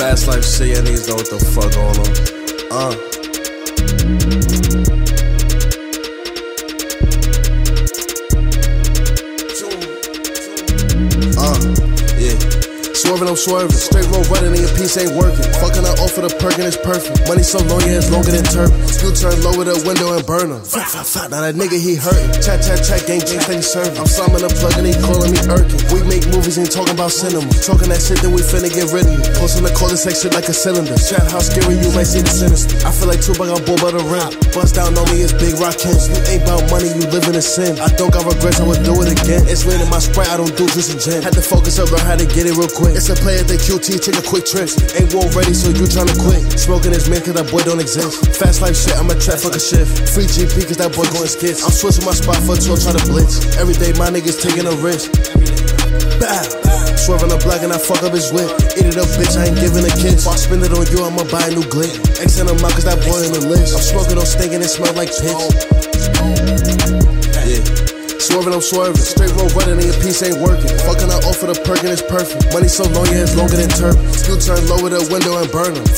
Fast life shit, yeah, niggas know what the fuck on. Uh. Uh. Swerving, I'm swerving. Straight road running and your piece ain't working. Fucking up off for the perk and it's perfect. Money so long, yeah, it's longer than turpin. You turn lower the window and burn him. Now that nigga, he hurting. Chat, chat, chat, gang, gang, steady serving. I'm slamming the plug and he calling me Irkin. We make movies, ain't talking about cinema. Talking that shit, then we finna get rid of you. Posting the this shit like a cylinder. Chat, how scary you might see the sinister. I feel like Tupac, I'm bull by the rim. Bust down on me, it's Big Rock You ain't about money, you living in sin. I don't got regrets, I would do it again. It's raining my sprite, I don't do juice and gin. Had to focus up, learn how to get it real quick. It's a play at the QT, take a quick trip. Ain't war ready, so you tryna quit. Smoking this man, cause that boy don't exist. Fast life shit, I'm a trap, fuck a shift. Free GP, cause that boy going skits. I'm switching my spot for a try to blitz. Every day, my niggas taking a risk. Bow. Swerving the block and I fuck up his whip. Eat it up, bitch, I ain't giving a kiss. If I spend it on you, I'ma buy a new glitch. X in the mouth, cause that boy in the list. I'm smoking on stinking, it smell like piss. Swerving, I'm swerving. Straight road running and your piece ain't working. Fucking her off for the perk and it's perfect. Money so long, yeah, it's longer than turp. You turn lower the window and burn him.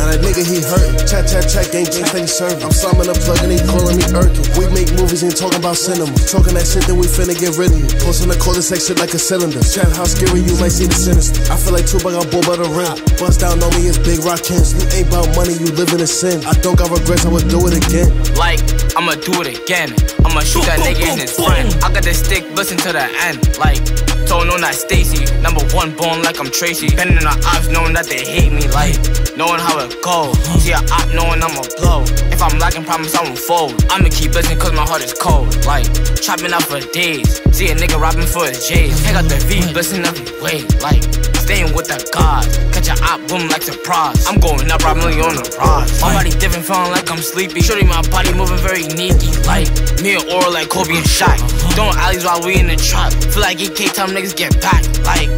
Now that nigga, he hurting. Chat, chat, chat, gang, gang, steady serving. I'm slamming the plug and he calling me Irkin. We make movies, ain't talking about cinema. Talking that shit, then we finna get rid of you. Posting the call, this shit like a cylinder. Chat, how scary you might see the sinister. I feel like Tupac, I'm bull by the rim. Bust down on me, it's Big Rock You ain't about money, you living in a sin. I don't got regrets, I would do it again. Like, I'ma do it again. I'ma shoot that nigga in his I got the stick, listen to the end. Like, told on that Stacy. Number one born like I'm Tracy. Bending the ops knowing that they hate me. Like, knowing how it goes. See a op knowing I'ma blow. If I'm lacking, promise I won't fold. I'ma keep listening cause my heart is cold. Like, chopping up for days. See a nigga robbing for his J's. Ain't got the V, blessing every way. Like, staying with the gods. Catch a op, boom like surprise. I'm going up, I'm really on the rise. My body different, feeling like I'm sleepy. Shorty, my body moving very neaky. Like me and Oral, like Kobe and Shaq. Throwing alleys while we in the trap. Feel like EK time niggas get back. Like.